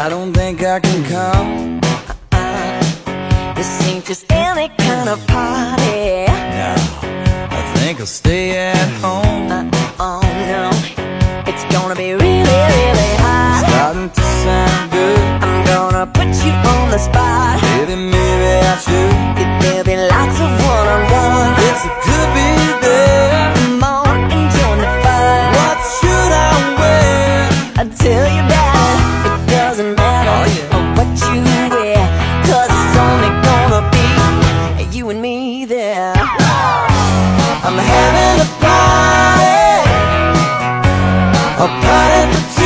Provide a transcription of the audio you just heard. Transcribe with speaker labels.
Speaker 1: I don't think I can come.
Speaker 2: Uh, This ain't just any kind of party.
Speaker 1: No, I think I'll stay at home. Uh,
Speaker 2: Oh no, it's gonna be really, really hot.
Speaker 1: Starting to sound good.
Speaker 2: I'm gonna put you on the spot.
Speaker 1: Baby, maybe I should.
Speaker 2: There'll be lots of one-on-one. -on -one.
Speaker 1: It's a good be there.
Speaker 2: Come on and join the fun. What
Speaker 1: should I wear?
Speaker 2: I'll tell you that
Speaker 1: I'm having a party. A party